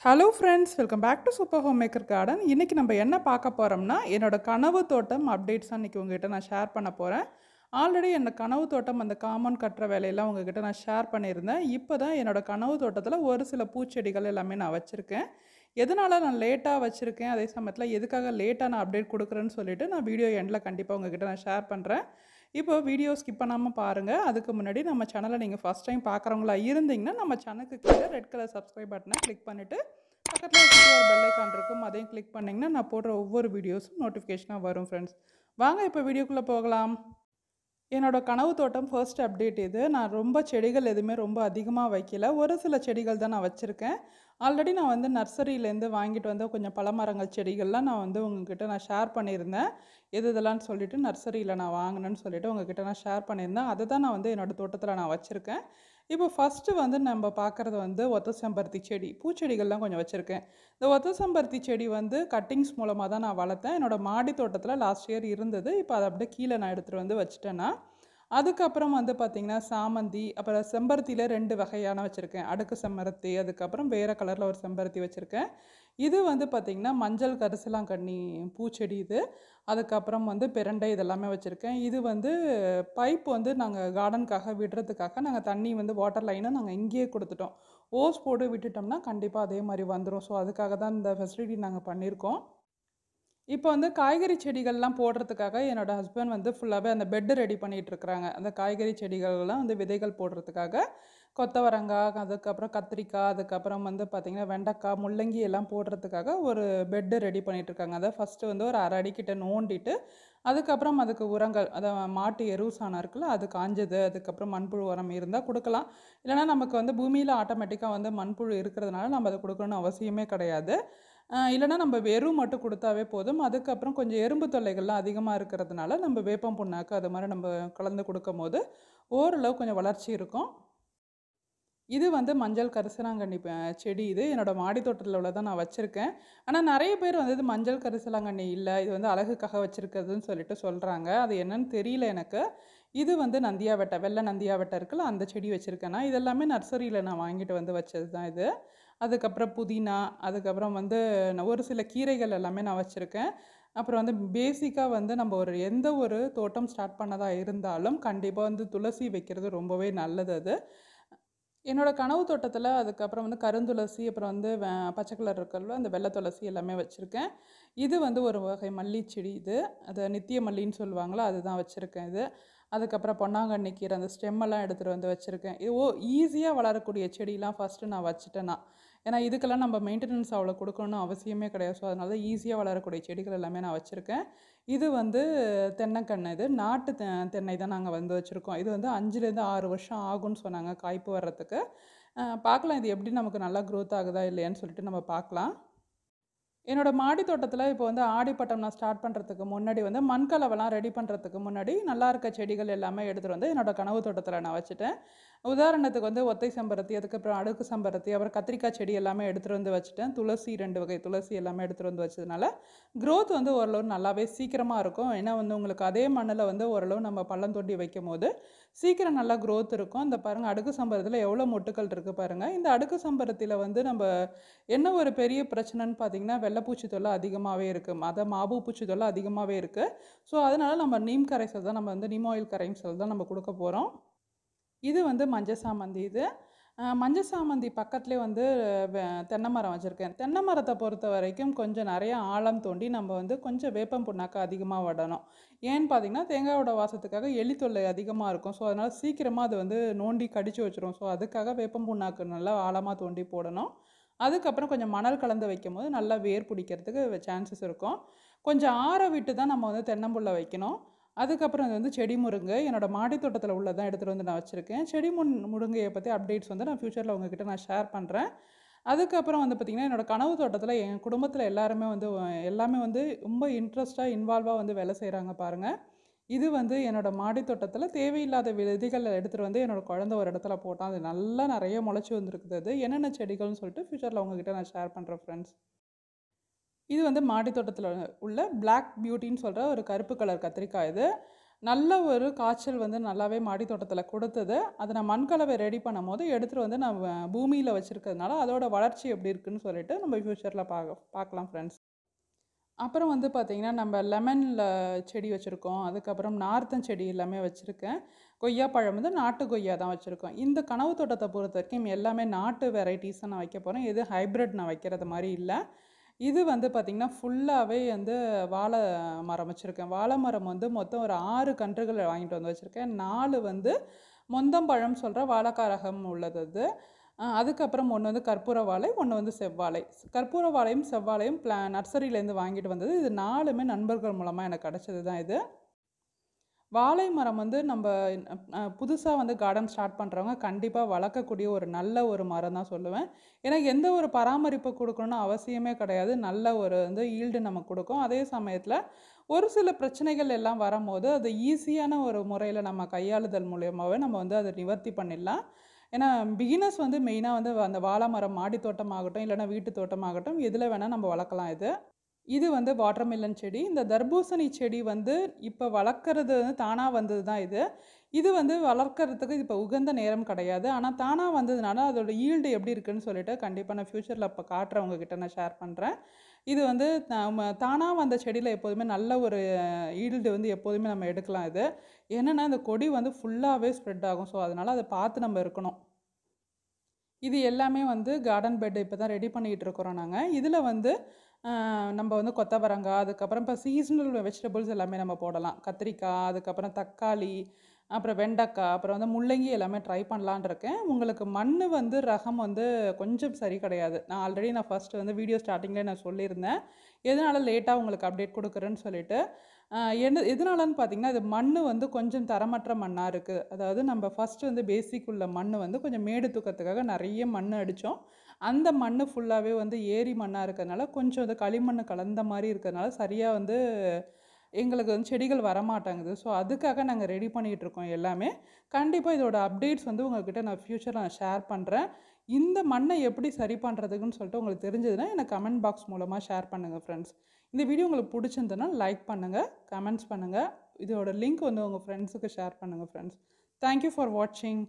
Hello friends welcome back to super home maker garden இன்றைக்கி நம்ம என்ன பார்க்க போகிறோம்னா என்னோட கனவு தோட்டம் அப்டேட்ஸ் இன்றைக்கி உங்ககிட்ட நான் ஷேர் பண்ண போகிறேன் ஆல்ரெடி என்னோட கனவு தோட்டம் அந்த காமன் கட்டுற வேலையெல்லாம் உங்ககிட்ட நான் ஷேர் பண்ணியிருந்தேன். இப்போ தான் என்னோடய கனவு தோட்டத்தில் ஒரு சில பூச்செடிகள் எல்லாமே நான் வச்சுருக்கேன். எதனால் நான் லேட்டாக வச்சுருக்கேன்? அதே சமயத்தில் எதுக்காக லேட்டாக நான் அப்டேட் கொடுக்குறேன்னு சொல்லிவிட்டு நான் வீடியோ எண்டில் கண்டிப்பாக உங்ககிட்ட நான் ஷேர் பண்ணுறேன் இப்போ வீடியோ ஸ்கிப் பண்ணாமல் பாருங்கள் அதுக்கு முன்னாடி நம்ம சேனலை நீங்கள் ஃபஸ்ட் டைம் பார்க்குறவங்களா இருந்தீங்கன்னா நம்ம சேனலுக்கு கீழே ரெட் கலர் சப்ஸ்கிரைப் பட்டனை கிளிக் பண்ணிவிட்டு பக்கத்தில் ஒரு பெல் ஐக்கான் இருக்கும். அதையும் கிளிக் பண்ணிங்கன்னா நான் போடுற ஒவ்வொரு வீடியோஸும் நோட்டிஃபிகேஷனாக வரும் ஃப்ரெண்ட்ஸ் வாங்க இப்போ வீடியோக்குள்ளே போகலாம். என்னோட கனவு தோட்டம் ஃபர்ஸ்ட் அப்டேட் இது. நான் ரொம்ப செடிகள் எதுவுமே ரொம்ப அதிகமாக வைக்கல. ஒரு சில செடிகள் தான் நான் வச்சுருக்கேன். ஆல்ரெடி நான் வந்து நர்சரியிலேருந்து வாங்கிட்டு வந்த கொஞ்சம் பழமரங்கள் செடிகள்லாம் நான் வந்து உங்ககிட்ட நான் ஷேர் பண்ணியிருந்தேன். எது இதெல்லாம் சொல்லிட்டு நர்சரியில் நான் வாங்கினேன்னு சொல்லிவிட்டு உங்ககிட்ட நான் ஷேர் பண்ணியிருந்தேன். அதை தான் நான் வந்து என்னோடய தோட்டத்தில் நான் வச்சுருக்கேன். இப்போ ஃபஸ்ட்டு வந்து நம்ம பார்க்குறது வந்து ஒத்த செம்பருத்தி செடி. பூச்செடிகள்லாம் கொஞ்சம் வச்சுருக்கேன். இந்த ஒத்த செம்பருத்தி செடி வந்து கட்டிங்ஸ் மூலமாக தான் நான் வளர்த்தேன். என்னோடய மாடி தோட்டத்தில் லாஸ்ட் இயர் இருந்தது. இப்போ அதை அப்படியே கீழே நான் எடுத்துகிட்டு வந்து வச்சுட்டேன்னா அதுக்கப்புறம் வந்து பார்த்திங்கன்னா சாமந்தி அப்புறம் செம்பருத்தியில் ரெண்டு வகையான வச்சுருக்கேன். அடுக்கு செம்பருத்தி அதுக்கப்புறம் வேறு கலரில் ஒரு செம்பருத்தி வச்சுருக்கேன். இது வந்து பார்த்திங்கன்னா மஞ்சள் கரிசலாங்கண்ணி பூச்செடி இது. அதுக்கப்புறம் வந்து பிரண்டை இதெல்லாமே வச்சுருக்கேன். இது வந்து பைப் வந்து நாங்கள் கார்டனுக்காக விடுறதுக்காக நாங்கள் தண்ணி வந்து வாட்டர் லைனை நாங்கள் இங்கேயே கொடுத்துட்டோம். ஓஸ் போட்டு விட்டுட்டோம்னா கண்டிப்பாக அதே மாதிரி வந்துடும் ஸோ அதுக்காக தான் இந்த ஃபெசிலிட்டி நாங்கள் பண்ணியிருக்கோம் இப்போ வந்து காய்கறி செடிகள்லாம் போடுறதுக்காக என்னோடய ஹஸ்பண்ட் வந்து ஃபுல்லாகவே அந்த பெட்டு ரெடி பண்ணிகிட்டு இருக்கிறாங்க. அந்த காய்கறி செடிகள்லாம் வந்து விதைகள் போடுறதுக்காக. கொத்தவரங்காய் அதுக்கப்புறம் கத்திரிக்காய் அதுக்கப்புறம் வந்து பார்த்திங்கன்னா வெண்டைக்காய் முள்ளங்கி எல்லாம் போடுறதுக்காக ஒரு பெட்டு ரெடி பண்ணிகிட்ருக்காங்க அதை ஃபஸ்ட்டு வந்து ஒரு அரை அடிக்கிட்ட நோண்டிட்டு அதுக்கப்புறம் அதுக்கு உரங்கள் அதை மாட்டு எருவு சாணம் இருக்குல்ல அது காஞ்சது அதுக்கப்புறம் மண்புழு உரம் இருந்தால் கொடுக்கலாம். இல்லைனா நமக்கு வந்து பூமியில் ஆட்டோமேட்டிக்காக வந்து மண்புழு இருக்கிறதுனால நம்ம அதை கொடுக்கணும்னு அவசியமே கிடையாது. இல்லைனா நம்ம வெறும் மட்டும் கொடுத்தாவே போதும். அதுக்கப்புறம் கொஞ்சம் எறும்பு தொல்லைகள்லாம் அதிகமாக இருக்கிறதுனால நம்ம வேப்பம் புண்ணாக்கு அது மாதிரி நம்ம கலந்து கொடுக்கும் போது ஓரளவு கொஞ்சம் வளர்ச்சி இருக்கும். இது வந்து மஞ்சள் கரிசலாங்கண்ணி செடி. இது என்னோடய மாடி தோட்டத்தில் உள்ளதான் நான் வச்சுருக்கேன். ஆனால் நிறைய பேர் வந்து இது மஞ்சள் கரிசலாங்கண்ணி இல்லை இது வந்து அழகுக்காக வச்சுருக்கிறதுன்னு சொல்லிட்டு சொல்கிறாங்க அது என்னன்னு தெரியல எனக்கு. இது வந்து நந்தியாவட்டை வெள்ளை நந்தியா வெட்டை இருக்குல்ல அந்த செடி வச்சுருக்கேன்னா இதெல்லாமே நர்சரியில் நான் வாங்கிட்டு வந்து வச்சது தான் இது. அதுக்கப்புறம் புதினா அதுக்கப்புறம் வந்து ஒரு சில கீரைகள் எல்லாமே நான் வச்சுருக்கேன். அப்புறம் வந்து பேசிக்காக வந்து நம்ம ஒரு எந்த ஒரு தோட்டம் ஸ்டார்ட் பண்ணதாக இருந்தாலும் கண்டிப்பாக வந்து துளசி வைக்கிறது ரொம்பவே நல்லது அது. என்னோடய கனவு தோட்டத்தில் அதுக்கப்புறம் வந்து கருந்துளசி அப்புறம் வந்து பச்சை கலர் இருக்கல்ல அந்த வெள்ளை துளசி எல்லாமே வச்சுருக்கேன். இது வந்து ஒரு வகை மல்லி செடி இது. அது நித்திய மல்லின்னு சொல்லுவாங்களோ அதுதான் வச்சுருக்கேன் இது. அதுக்கப்புறம் பொன்னாங்கண்ணி கீரை அந்த ஸ்டெம்மெல்லாம் எடுத்துகிட்டு வந்து வச்சுருக்கேன். இது ஓ ஈஸியாக வளரக்கூடிய செடியெலாம் ஃபஸ்ட்டு நான் வச்சுட்டேன்னா ஏன்னா இதுக்கெல்லாம் நம்ம மெயின்டெனன்ஸ் அவ்வளோ கொடுக்கணும்னு அவசியமே கிடையாது. ஸோ அதனால தான் ஈஸியாக வளரக்கூடிய செடிகள் எல்லாமே நான் வச்சுருக்கேன். இது வந்து தென்னைக்கண்ணை இது நாட்டு தெ தென்னை தான் நாங்கள் வந்து வச்சுருக்கோம். இது வந்து அஞ்சுலேருந்து ஆறு வருஷம் ஆகும்னு சொன்னாங்க காய்ப்பு வர்றதுக்கு. பார்க்கலாம். இது எப்படி நமக்கு நல்லா க்ரோத் ஆகுதா இல்லையான்னு சொல்லிட்டு நம்ம பார்க்கலாம். என்னோடய மாடி தோட்டத்தில் இப்போ வந்து ஆடிப்பட்டம் நான் ஸ்டார்ட் பண்ணுறதுக்கு முன்னாடி வந்து மண்கலவெல்லாம் ரெடி பண்ணுறதுக்கு முன்னாடி நல்லா இருக்க செடிகள் எல்லாமே எடுத்துகிட்டு வந்து என்னோடய கனவு தோட்டத்தில் நான் வச்சுட்டேன். உதாரணத்துக்கு வந்து ஒத்தை செம்பருத்தி அதுக்கப்புறம் அடுக்கு செம்பருத்தி அப்புறம் கத்திரிக்காய் செடி எல்லாமே எடுத்துகிட்டு வந்து வச்சுட்டேன். துளசி ரெண்டு வகை துளசி எல்லாமே எடுத்துகிட்டு வந்து வச்சதுனால க்ரோத் வந்து ஓரளவு நல்லாவே சீக்கிரமாக இருக்கும். ஏன்னா வந்து உங்களுக்கு அதே மண்ணில் வந்து ஓரளவு நம்ம பள்ளம் தோண்டி வைக்கும் போது சீக்கிரம் நல்லா க்ரோத் இருக்கும். இந்த பாருங்கள் அடுக்கு சம்பரத்தில் எவ்வளோ மொட்டுக்கள் இருக்குது பாருங்கள் இந்த அடுக்கு சம்பரத்தில் வந்து நம்ம என்ன ஒரு பெரிய பிரச்சனைன்னு பார்த்தீங்கன்னா வெள்ளைப்பூச்சி தொல்லை அதிகமாகவே இருக்குது அதை மாவு பூச்சி தொல்லை அதிகமாகவே இருக்குது ஸோ அதனால் நம்ம நீம் கரைசல் தான் நம்ம வந்து நீம் ஆயில் கரைசல் தான் நம்ம கொடுக்க போகிறோம் இது வந்து மஞ்சள் சாமந்தி இது. மஞ்சள் சாமந்தி பக்கத்துலேயே வந்து தென்னை மரம் வச்சுருக்கேன். தென்னை மரத்தை பொறுத்த வரைக்கும் கொஞ்சம் நிறைய ஆழம் தோண்டி நம்ம வந்து கொஞ்சம் வேப்பம் புண்ணாக்கு அதிகமாக விடணும். ஏன்னு பார்த்தீங்கன்னா தேங்காயோட வாசத்துக்காக எலி தொல்லை அதிகமாக இருக்கும். ஸோ அதனால் சீக்கிரமாக அது வந்து நோண்டி கடிச்சு வச்சிரும். ஸோ அதுக்காக வேப்பம் புண்ணாக்கு நல்லா ஆழமாக தோண்டி போடணும். அதுக்கப்புறம் கொஞ்சம் மணல் கலந்து வைக்கும் போது நல்லா வேர் பிடிக்கிறதுக்கு சான்சஸ் இருக்கும். கொஞ்சம் ஆற விட்டு தான் நம்ம வந்து தென்னம்புள்ள வைக்கணும். அதுக்கப்புறம் இது வந்து செடி முருங்கை என்னோடய மாடித்தோட்டத்தில் உள்ளதான் எடுத்துகிட்டு வந்து நான் வச்சுருக்கேன். செடி முன் முருங்கையை பற்றி அப்டேட்ஸ் வந்து நான் ஃப்யூச்சரில் உங்ககிட்ட நான் ஷேர் பண்ணுறேன் அதுக்கப்புறம் வந்து பார்த்திங்கன்னா என்னோடய கனவு தோட்டத்தில் என் குடும்பத்தில் எல்லாருமே வந்து எல்லாமே வந்து ரொம்ப இன்ட்ரெஸ்ட்டாக இன்வால்வாக வந்து வேலை செய்கிறாங்க பாருங்கள் இது வந்து என்னோடய மாடித்தோட்டத்தில் தேவையில்லாத விதைகள் எடுத்துகிட்டு வந்து என்னோடய குழந்த ஒரு இடத்துல போட்டால் அது நல்லா நிறைய முளைச்சி வந்திருக்குது. அது என்னென்ன செடிகள்னு சொல்லிட்டு ஃப்யூச்சரில் உங்ககிட்ட நான் ஷேர் பண்ணுறேன் ஃப்ரெண்ட்ஸ் இது வந்து மாடி தோட்டத்தில் உள்ள பிளாக் பியூட்டின்னு சொல்கிற ஒரு கருப்பு கலர் கத்திரிக்காய் இது. நல்ல ஒரு காய்ச்சல் வந்து நல்லாவே மாடி தோட்டத்தில் கொடுத்தது. அதை நான் மண்கலவை ரெடி பண்ணும் போது எடுத்துகிட்டு வந்து நம்ம பூமியில் வச்சுருக்கிறதுனால அதோட வளர்ச்சி எப்படி இருக்குன்னு சொல்லிட்டு நம்ம ஃப்யூச்சரில் பார்க்க பார்க்கலாம் ஃப்ரெண்ட்ஸ் அப்புறம் வந்து பார்த்திங்கன்னா நம்ம லெமனில் செடி வச்சுருக்கோம். அதுக்கப்புறம் நார்த்தன் செடி எல்லாமே வச்சுருக்கேன். கொய்யா பழம் வந்து நாட்டு கொய்யா தான் வச்சுருக்கோம். இந்த கனவு தோட்டத்தை பொறுத்த வரைக்கும் எல்லாமே நாட்டு வெரைட்டிஸாக நான் வைக்க போகிறேன் எது ஹைப்ரிட் நான் வைக்கிறது மாதிரி இல்லை. இது வந்து பார்த்திங்கன்னா ஃபுல்லாகவே வந்து வாழை மரம் வச்சுருக்கேன். வாழை மரம் வந்து மொத்தம் ஒரு ஆறு கன்றுகள் வாங்கிட்டு வந்து வச்சுருக்கேன். நாலு வந்து மொந்தம்பழம் சொல்கிற வாழைக்காரகம் உள்ளது அது. அதுக்கப்புறம் ஒன்று வந்து கற்பூர வாழை ஒன்று வந்து செவ்வாழை. கற்பூர வாழையும் செவ்வாழையும் பிளா நர்சரியிலேருந்து வாங்கிட்டு வந்தது. இது நாலுமே நண்பர்கள் மூலமாக எனக்கு கிடச்சது தான் இது. வாழை மரம் வந்து நம்ம புதுசாக வந்து கார்டன் ஸ்டார்ட் பண்ணுறவங்க கண்டிப்பாக வளர்க்கக்கூடிய ஒரு நல்ல ஒரு மரம் தான் சொல்லுவேன். ஏன்னா எந்த ஒரு பராமரிப்பு கொடுக்கணும்னு அவசியமே கிடையாது. நல்ல ஒரு வந்து ஈல்டு நமக்கு கொடுக்கும். அதே சமயத்தில் ஒரு சில பிரச்சனைகள் எல்லாம் வரும்போது அது ஈஸியான ஒரு முறையில் நம்ம கையாளுதல் மூலியமாகவே நம்ம வந்து அதை நிவர்த்தி பண்ணிடலாம். ஏன்னா பிகினர்ஸ் வந்து மெயினாக வந்து அந்த வாழை மரம் மாடி தோட்டமாகட்டும் இல்லைன்னா வீட்டு தோட்டமாகட்டும் எதில் வேணால் நம்ம வளர்க்கலாம் இது. இது வந்து வாட்டர்மெலன் செடி. இந்த தர்பூசணி செடி வந்து இப்போ வளர்க்குறது வந்து தானாக வந்தது தான் இது. இது வந்து வளர்க்குறதுக்கு இப்போ உகந்த நேரம் கிடையாது. ஆனால் தானாக வந்ததுனால அதோட ஈல்டு எப்படி இருக்குன்னு சொல்லிட்டு கண்டிப்பாக நான் ஃப்யூச்சரில் இப்போ காட்டுறவங்க கிட்ட நான் ஷேர் பண்ணுறேன் இது வந்து நம்ம தானாக வந்த செடியில் எப்போதுமே நல்ல ஒரு ஈல்டு வந்து எப்போதுமே நம்ம எடுக்கலாம் இது. என்னென்னா இந்த கொடி வந்து ஃபுல்லாகவே ஸ்ப்ரெட் ஆகும். ஸோ அதனால் அதை பார்த்து நம்ம இருக்கணும். இது எல்லாமே வந்து கார்டன் பெட் இப்போ தான் ரெடி பண்ணிகிட்டு இருக்கிறோம் நாங்கள் இதில் வந்து நம்ம வந்து கொத்தவரங்காய் அதுக்கப்புறம் இப்போ சீசனல் வெஜிடபிள்ஸ் எல்லாமே நம்ம போடலாம். கத்திரிக்காய் அதுக்கப்புறம் தக்காளி அப்புறம் வெண்டைக்காய் அப்புறம் வந்து முள்ளங்கி எல்லாமே ட்ரை பண்ணலான் இருக்கேன். உங்களுக்கு மண் வந்து ரகம் வந்து கொஞ்சம் சரி கிடையாது. நான் ஆல்ரெடி நான் ஃபஸ்ட்டு வந்து வீடியோ ஸ்டார்டிங்கில் நான் சொல்லியிருந்தேன். எதனால் லேட்டாக உங்களுக்கு அப்டேட் கொடுக்குறேன்னு சொல்லிட்டு என்ன எதனாலன்னு பார்த்தீங்கன்னா இது மண் வந்து கொஞ்சம் தரமற்ற மண்ணாக இருக்குது அதாவது நம்ம ஃபஸ்ட்டு வந்து பேசிக் உள்ள மண் வந்து கொஞ்சம் மேடு தூக்கத்துக்காக நிறைய மண் அடித்தோம் அந்த மண் ஃபுல்லாகவே வந்து ஏரி மண்ணாக இருக்கிறதுனால கொஞ்சம் வந்து களிமண் கலந்த மாதிரி இருக்கிறதுனால சரியாக வந்து எங்களுக்கு வந்து செடிகள் வரமாட்டாங்குது. ஸோ அதுக்காக நாங்கள் ரெடி பண்ணிகிட்டு இருக்கோம் எல்லாமே. கண்டிப்பாக இதோட அப்டேட்ஸ் வந்து உங்கள்கிட்ட நான் ஃப்யூச்சரில் நான் ஷேர் பண்ணுறேன் இந்த மண்ணை எப்படி சரி பண்ணுறதுக்குன்னு சொல்லிட்டு உங்களுக்கு தெரிஞ்சதுன்னா எனக்கு கமெண்ட் பாக்ஸ் மூலமாக ஷேர் பண்ணுங்கள் ஃப்ரெண்ட்ஸ் இந்த வீடியோ உங்களுக்கு பிடிச்சிருந்ததுன்னா லைக் பண்ணுங்கள் கமெண்ட்ஸ் பண்ணுங்கள் இதோட லிங்க் வந்து உங்கள் ஃப்ரெண்ட்ஸுக்கு ஷேர் பண்ணுங்கள் ஃப்ரெண்ட்ஸ் தேங்க்யூ ஃபார் வாட்சிங்